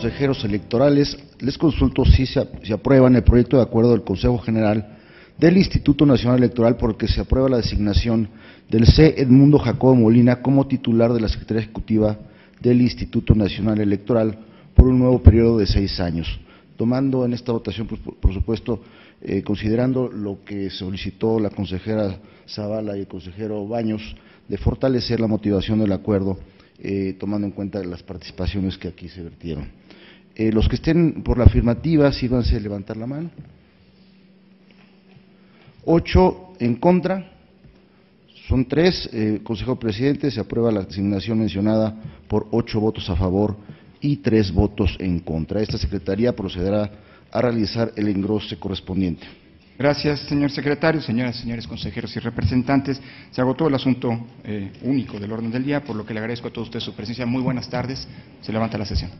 consejeros electorales, les consulto si se, si aprueban el proyecto de acuerdo del Consejo General del Instituto Nacional Electoral por el que se aprueba la designación del C. Edmundo Jacobo Molina como titular de la Secretaría Ejecutiva del Instituto Nacional Electoral por un nuevo periodo de seis años. Tomando en esta votación, pues, por, supuesto, eh, considerando lo que solicitó la consejera Zavala y el consejero Baños, de fortalecer la motivación del acuerdo, eh, tomando en cuenta las participaciones que aquí se vertieron. Eh, los que estén por la afirmativa, sírvanse a levantar la mano. Ocho en contra. Son tres. Eh, Consejo Presidente, se aprueba la designación mencionada por ocho votos a favor y tres votos en contra. Esta Secretaría procederá a realizar el engrose correspondiente. Gracias, señor secretario, señoras señores consejeros y representantes. Se agotó el asunto eh, único del orden del día, por lo que le agradezco a todos ustedes su presencia. Muy buenas tardes. Se levanta la sesión.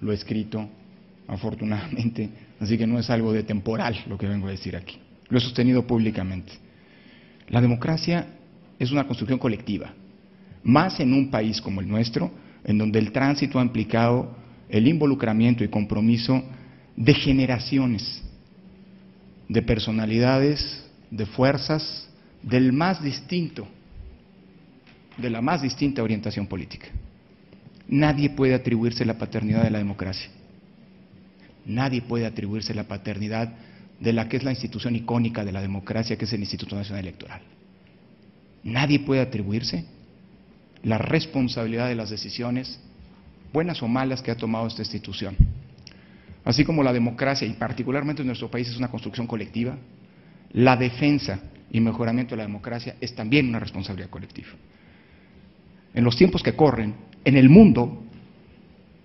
Lo he escrito afortunadamente, así que no es algo de temporal lo que vengo a decir aquí. Lo he sostenido públicamente. La democracia es una construcción colectiva, más en un país como el nuestro, en donde el tránsito ha implicado el involucramiento y compromiso de generaciones, de personalidades, de fuerzas, del más distinto, de la más distinta orientación política. Nadie puede atribuirse la paternidad de la democracia. Nadie puede atribuirse la paternidad de la que es la institución icónica de la democracia, que es el Instituto Nacional Electoral. Nadie puede atribuirse la responsabilidad de las decisiones, buenas o malas, que ha tomado esta institución. Así como la democracia, y particularmente en nuestro país, es una construcción colectiva, la defensa y mejoramiento de la democracia es también una responsabilidad colectiva. En los tiempos que corren, en el mundo,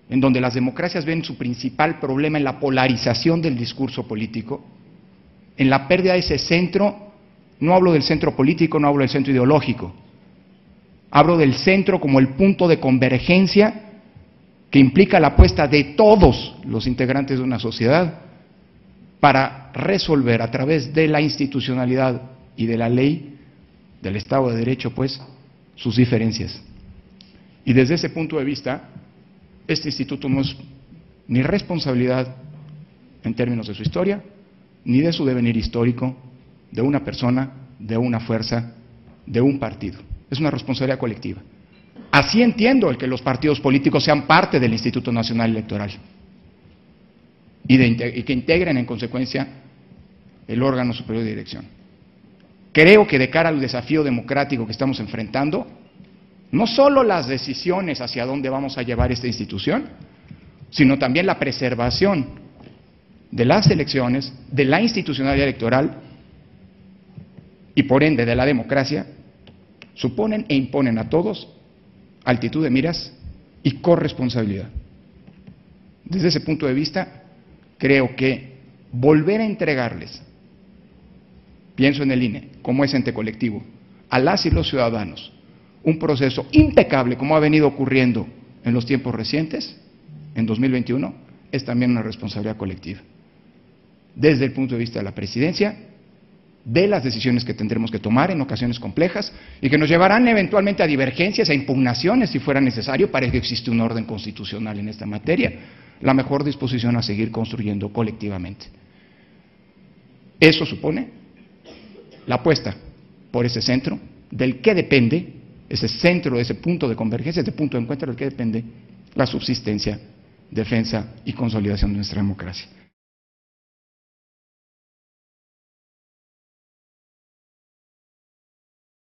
en donde las democracias ven su principal problema en la polarización del discurso político, en la pérdida de ese centro No hablo del centro político, no hablo del centro ideológico. Hablo del centro como el punto de convergencia que implica la apuesta de todos los integrantes de una sociedad para resolver a través de la institucionalidad y de la ley del Estado de Derecho, pues, sus diferencias. Y desde ese punto de vista, este instituto no es ni responsabilidad en términos de su historia, ni de su devenir histórico, de una persona, de una fuerza, de un partido. Es una responsabilidad colectiva. Así entiendo el que los partidos políticos sean parte del Instituto Nacional Electoral y, y que integren en consecuencia el órgano superior de dirección. Creo que de cara al desafío democrático que estamos enfrentando, no solo las decisiones hacia dónde vamos a llevar esta institución, sino también la preservación de las elecciones, de la institucionalidad electoral y por ende de la democracia, suponen e imponen a todos altitud de miras y corresponsabilidad. Desde ese punto de vista, creo que volver a entregarles, pienso en el INE, como es ente colectivo, a las y los ciudadanos, un proceso impecable como ha venido ocurriendo en los tiempos recientes, en 2021, es también una responsabilidad colectiva. Desde el punto de vista de la presidencia, de las decisiones que tendremos que tomar en ocasiones complejas y que nos llevarán eventualmente a divergencias, a impugnaciones si fuera necesario para que existe un orden constitucional en esta materia, la mejor disposición a seguir construyendo colectivamente. Eso supone la apuesta por ese centro, del que depende, ese centro, ese punto de convergencia, ese punto de encuentro del que depende la subsistencia, defensa y consolidación de nuestra democracia.